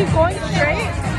keep going straight?